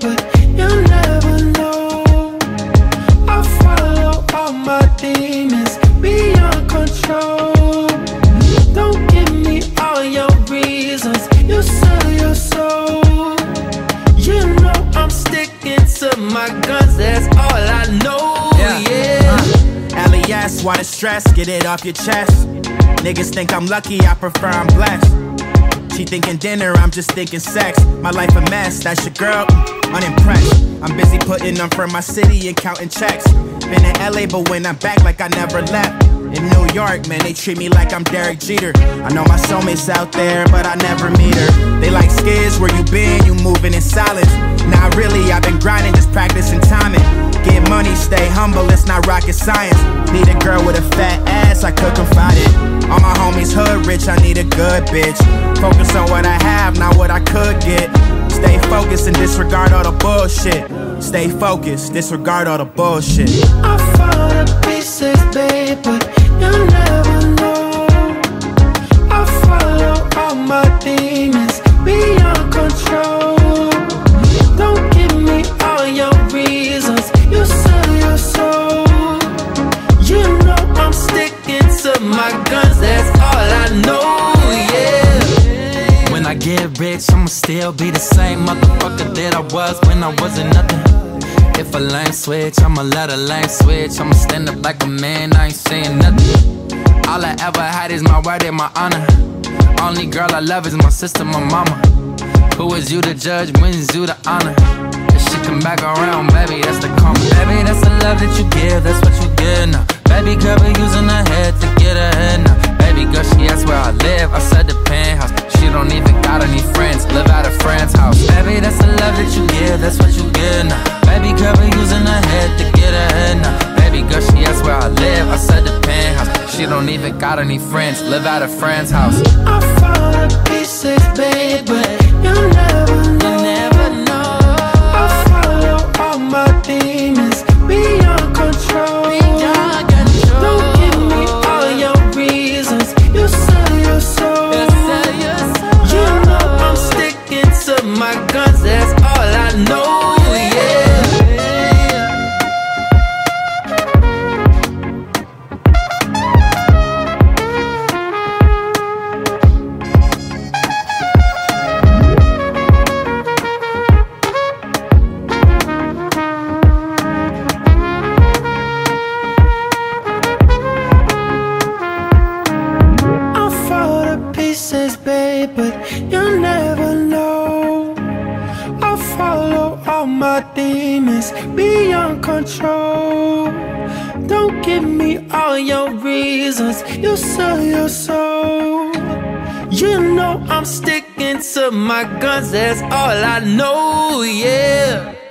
but you never know. I follow all my demons beyond control. Don't give me all your reasons, you sell your soul. You know I'm sticking to my guns, that's all I know. Yeah. yeah. Uh-huh. Uh, LES, why the stress? Get it off your chest. Niggas think I'm lucky, I prefer I'm blessed. She thinking dinner, I'm just thinking sex. My life a mess, that's your girl, unimpressed. I'm busy putting them for my city and counting checks. Been in LA, but when I'm back, like I never left. In New York, man, they treat me like I'm Derek Jeter. I know my soulmate's out there, but I never meet her. They like Skizz, where you been? You moving in silence. Not really, I've been grinding, just practicing timing. Get money, stay humble, it's not rocket science. Need a girl with a fat ass, I could confide in. Rich, I need a good bitch. Focus on what I have, not what I could get. Stay focused and disregard all the bullshit. Stay focused, disregard all the bullshit. I fall to pieces, babe, get rich, I'ma still be the same motherfucker that I was when I wasn't nothing. If a lane switch, I'ma let a lane switch. I'ma stand up like a man, I ain't saying nothing. All I ever had is my word and my honor. Only girl I love is my sister, my mama. Who is you to judge, wins you the honor. If she come back around, baby, that's the karma. Baby, that's the love that you give, that's what you get now. Baby girl, we using her head to get ahead now. She don't even got any friends, live at a friend's house. I fall to pieces, babe, but you babe, but you'll never know. I'll follow all my demons beyond control. Don't give me all your reasons, you sell your soul. You know I'm sticking to my guns, that's all I know, yeah.